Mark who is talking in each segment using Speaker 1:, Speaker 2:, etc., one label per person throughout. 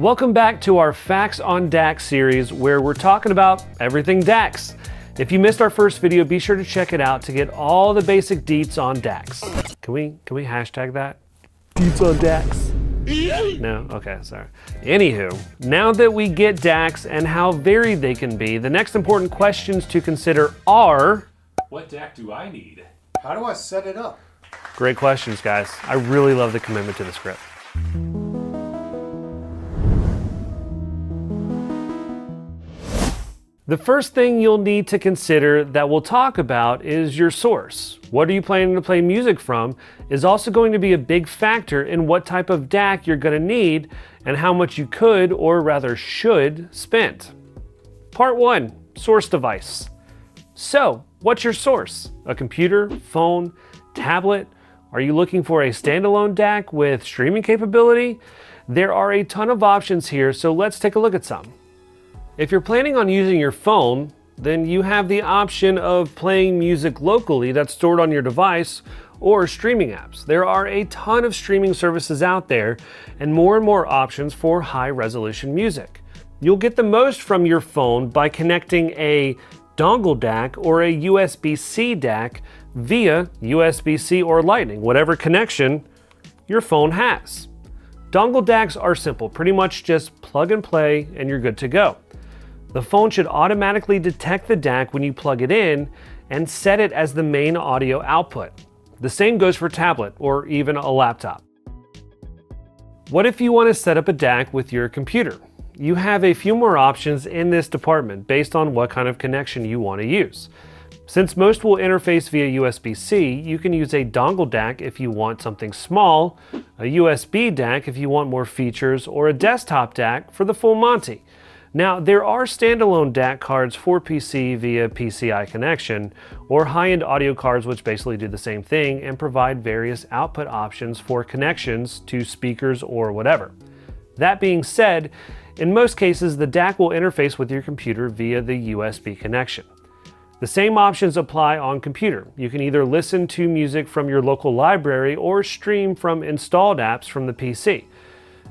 Speaker 1: Welcome back to our FAQs on DACs series where we're talking about everything DACs. If you missed our first video, be sure to check it out to get all the basic deets on DACs. Can we can we hashtag that? Deets on DACs. No? Okay, sorry. Anywho, now that we get DACs and how varied they can be, the next important questions to consider are
Speaker 2: What DAC do I need?
Speaker 3: How do I set it up?
Speaker 1: Great questions, guys. I really love the commitment to the script. The first thing you'll need to consider that we'll talk about is your source. What are you planning to play music from is also going to be a big factor in what type of DAC you're going to need and how much you could, or rather should, spend. Part 1 Source Device. So, what's your source? A computer, phone, tablet? Are you looking for a standalone DAC with streaming capability? There are a ton of options here, so let's take a look at some. If you're planning on using your phone, then you have the option of playing music locally that's stored on your device or streaming apps. There are a ton of streaming services out there and more and more options for high resolution music. You'll get the most from your phone by connecting a dongle DAC or a USB-C DAC via USB-C or Lightning, whatever connection your phone has. Dongle DACs are simple, pretty much just plug and play and you're good to go. The phone should automatically detect the DAC when you plug it in and set it as the main audio output. The same goes for tablet or even a laptop. What if you want to set up a DAC with your computer? You have a few more options in this department based on what kind of connection you want to use. Since most will interface via USB-C, you can use a dongle DAC if you want something small, a USB DAC if you want more features, or a desktop DAC for the full Monty. Now, there are standalone DAC cards for PC via PCI connection, or high-end audio cards which basically do the same thing and provide various output options for connections to speakers or whatever. That being said, in most cases, the DAC will interface with your computer via the USB connection. The same options apply on computer. You can either listen to music from your local library or stream from installed apps from the PC.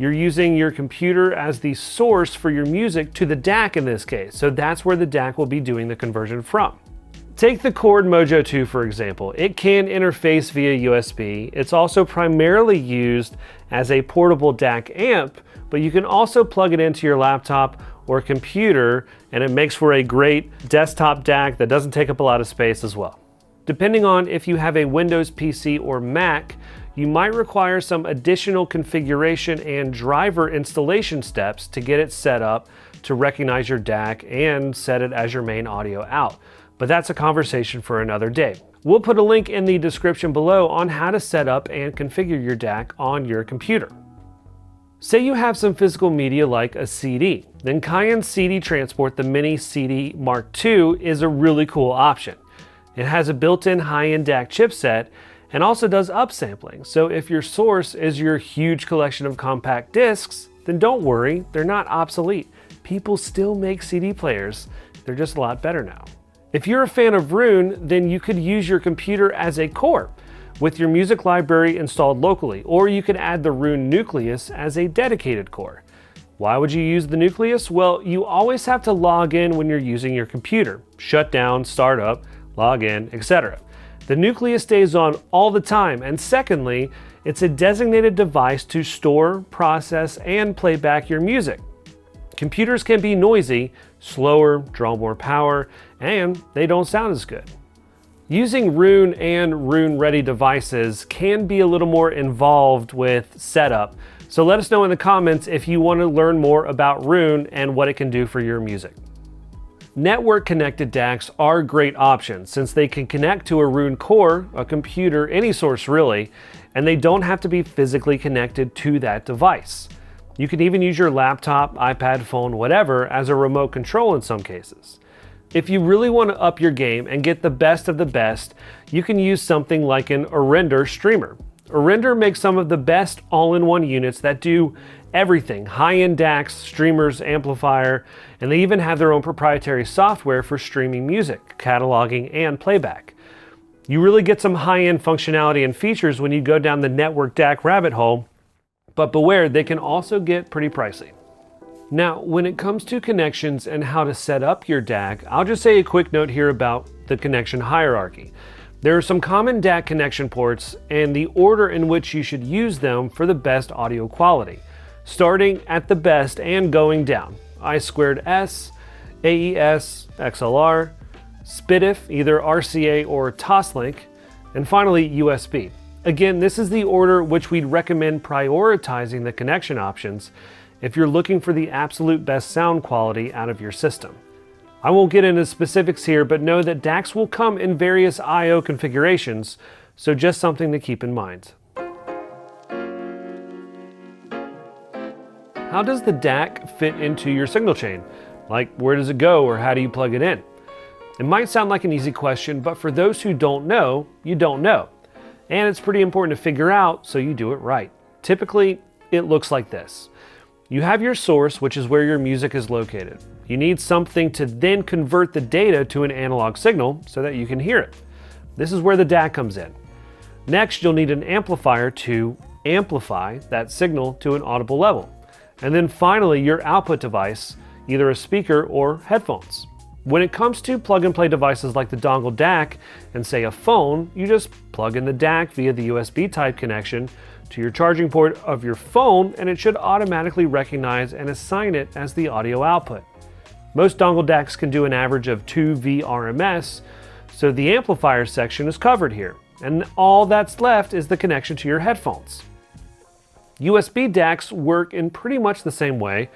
Speaker 1: You're using your computer as the source for your music to the DAC in this case, so that's where the DAC will be doing the conversion from. Take the Chord Mojo 2 for example. It can interface via USB. It's also primarily used as a portable DAC amp, but you can also plug it into your laptop or computer and it makes for a great desktop DAC that doesn't take up a lot of space as well. Depending on if you have a Windows PC or Mac, you might require some additional configuration and driver installation steps to get it set up to recognize your DAC and set it as your main audio out. But that's a conversation for another day. We'll put a link in the description below on how to set up and configure your DAC on your computer. Say you have some physical media like a CD, then Cayin CD Transport, the Mini CD Mark II, is a really cool option. It has a built-in high-end DAC chipset and also does upsampling. So if your source is your huge collection of compact discs, then don't worry, they're not obsolete. People still make CD players, they're just a lot better now. If you're a fan of Roon, then you could use your computer as a core with your music library installed locally, or you could add the Roon Nucleus as a dedicated core. Why would you use the Nucleus? Well, you always have to log in when you're using your computer. Shut down, start up, log in, etc. The nucleus stays on all the time, and secondly, it's a designated device to store, process, and play back your music. Computers can be noisy, slower, draw more power, and they don't sound as good. Using Roon and Roon ready devices can be a little more involved with setup, so let us know in the comments if you want to learn more about Roon and what it can do for your music. Network connected DACs are great options since they can connect to a Roon core, a computer, any source really, and they don't have to be physically connected to that device. You can even use your laptop, iPad, phone, whatever as a remote control in some cases. If you really want to up your game and get the best of the best, you can use something like an Aurender streamer. Aurender makes some of the best all-in-one units that do everything high-end DACs, streamers, amplifier, and they even have their own proprietary software for streaming music, cataloging, and playback. You really get some high-end functionality and features when you go down the network DAC rabbit hole, but beware, they can also get pretty pricey. Now, when it comes to connections and how to set up your DAC, I'll just say a quick note here about the connection hierarchy. There are some common DAC connection ports and the order in which you should use them for the best audio quality, starting at the best and going down. I squared S, AES, XLR, SPDIF, either RCA or Toslink, and finally USB. Again, this is the order which we'd recommend prioritizing the connection options if you're looking for the absolute best sound quality out of your system. I won't get into specifics here, but know that DACs will come in various I.O. configurations, so just something to keep in mind. How does the DAC fit into your signal chain? Like, where does it go or how do you plug it in? It might sound like an easy question, but for those who don't know, you don't know. And it's pretty important to figure out so you do it right. Typically, it looks like this. You have your source, which is where your music is located. You need something to then convert the data to an analog signal so that you can hear it. This is where the DAC comes in. Next, you'll need an amplifier to amplify that signal to an audible level. And then finally, your output device, either a speaker or headphones. When it comes to plug and play devices like the dongle DAC and say a phone, you just plug in the DAC via the USB type connection to your charging port of your phone and it should automatically recognize and assign it as the audio output. Most dongle DACs can do an average of 2 VRMS, so the amplifier section is covered here, and all that's left is the connection to your headphones. USB DACs work in pretty much the same way,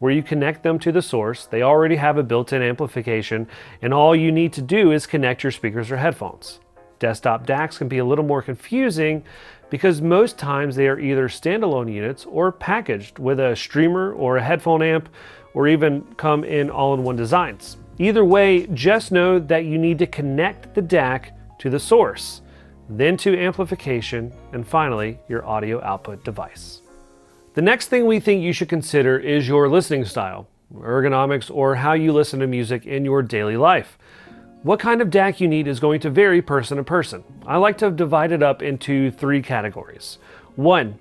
Speaker 1: where you connect them to the source, they already have a built-in amplification, and all you need to do is connect your speakers or headphones. Desktop DACs can be a little more confusing because most times they are either standalone units or packaged with a streamer or a headphone amp or even come in all-in-one designs. Either way, just know that you need to connect the DAC to the source, then to amplification, and finally your audio output device. The next thing we think you should consider is your listening style, ergonomics, or how you listen to music in your daily life. What kind of DAC you need is going to vary person to person. I like to divide it up into three categories. One,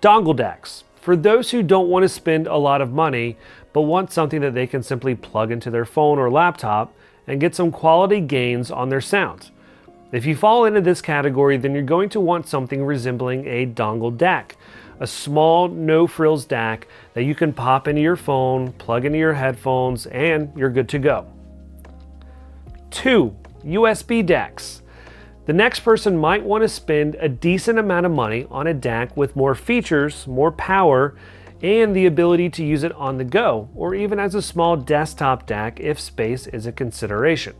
Speaker 1: dongle DACs. For those who don't want to spend a lot of money, but want something that they can simply plug into their phone or laptop and get some quality gains on their sound. If you fall into this category, then you're going to want something resembling a dongle DAC a small no frills DAC that you can pop into your phone, plug into your headphones, and you're good to go. Two, USB DACs. The next person might want to spend a decent amount of money on a DAC with more features, more power, and the ability to use it on the go, or even as a small desktop DAC if space is a consideration.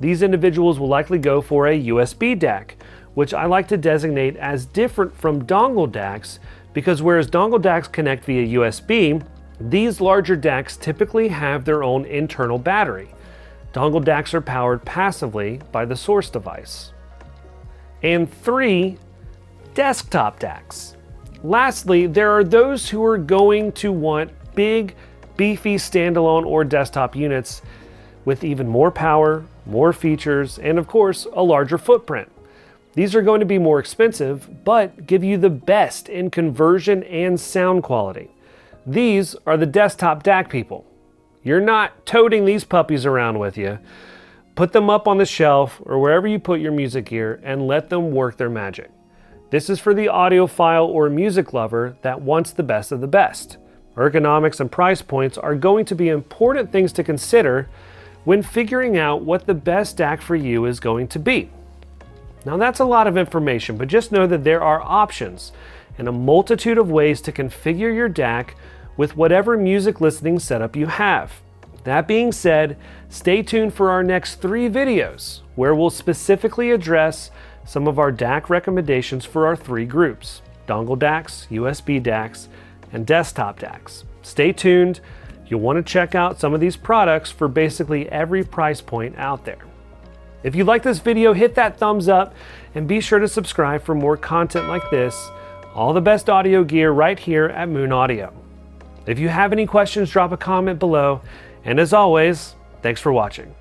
Speaker 1: These individuals will likely go for a USB DAC, which I like to designate as different from dongle DACs because whereas dongle DACs connect via USB, these larger DACs typically have their own internal battery. Dongle DACs are powered passively by the source device. And three, desktop DACs. Lastly, there are those who are going to want big, beefy standalone or desktop units with even more power, more features, and of course, a larger footprint. These are going to be more expensive, but give you the best in conversion and sound quality. These are the desktop DAC people. You're not toting these puppies around with you. Put them up on the shelf or wherever you put your music gear and let them work their magic. This is for the audiophile or music lover that wants the best of the best. Ergonomics and price points are going to be important things to consider when figuring out what the best DAC for you is going to be. Now that's a lot of information, but just know that there are options and a multitude of ways to configure your DAC with whatever music listening setup you have. That being said, stay tuned for our next three videos where we'll specifically address some of our DAC recommendations for our three groups, dongle DACs, USB DACs, and desktop DACs. Stay tuned. You'll want to check out some of these products for basically every price point out there. If you like this video, hit that thumbs up and be sure to subscribe for more content like this. All the best audio gear right here at Moon Audio. If you have any questions, drop a comment below. And as always, thanks for watching.